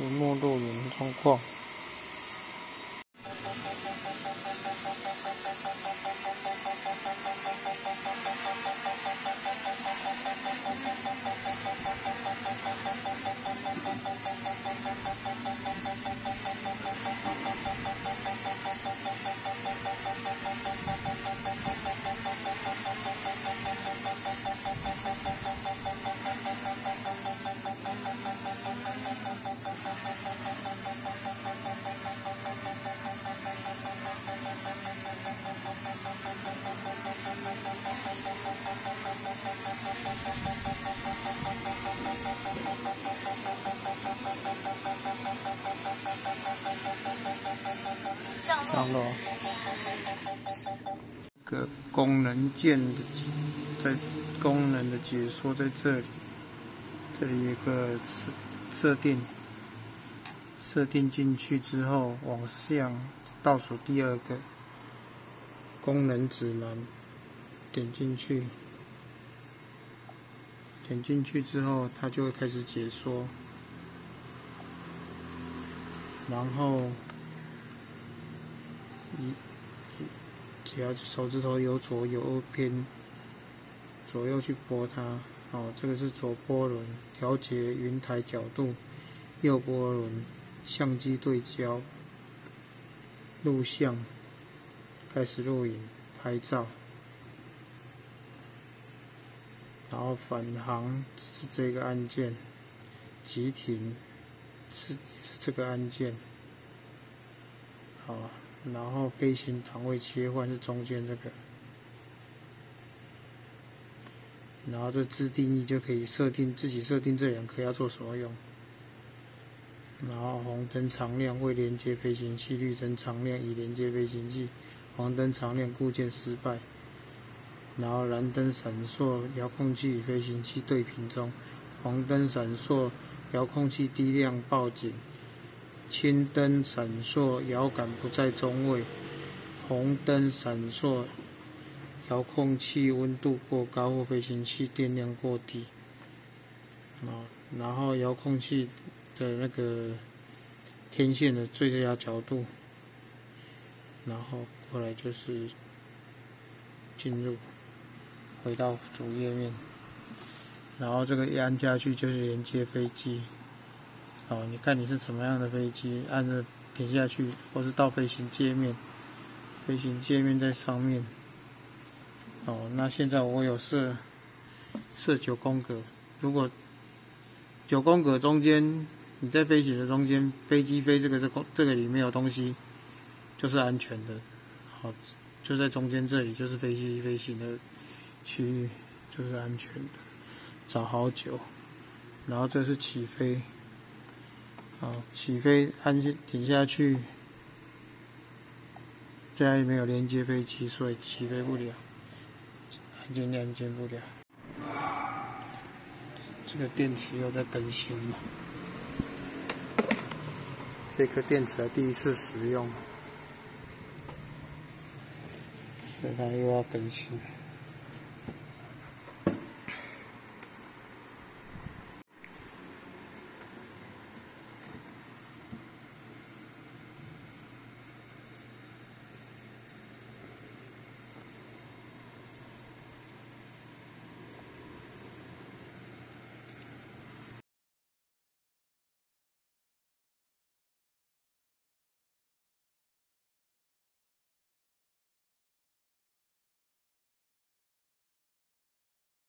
荧幕录影状况。降落。个功能键的在功能的解说在这里，这里有个设设定，设定进去之后往下倒数第二个功能指南，点进去，点进去之后它就会开始解说，然后。一，只要手指头有左右偏，左右去拨它，哦，这个是左波轮调节云台角度，右波轮相机对焦，录像，开始录影拍照，然后返航是这个按键，急停是是这个按键，好。然后飞行档位切换是中间这个，然后这自定义就可以设定自己设定这两颗要做什么用。然后红灯常亮未连接飞行器，绿灯常亮已连接飞行器，黄灯常亮固件失败。然后蓝灯闪烁遥控器与飞行器对频中，黄灯闪烁遥控器低亮报警。青灯闪烁，遥感不在中位；红灯闪烁，遥控器温度过高或飞行器电量过低。啊，然后遥控器的那个天线的最佳角度，然后过来就是进入，回到主页面，然后这个一按下去就是连接飞机。哦，你看你是什么样的飞机，按着点下去，或是到飞行界面，飞行界面在上面。哦，那现在我有设设九宫格，如果九宫格中间你在飞行的中间，飞机飞这个这这个里面有东西，就是安全的。好，就在中间这里就是飞机飞行的区域，就是安全的。找好久，然后这是起飞。好，起飞，按下停下去，这样也没有连接飞机，所以起飞不了，按键连接不了。这个电池又在更新了，这颗电池第一次使用，所以它又要更新。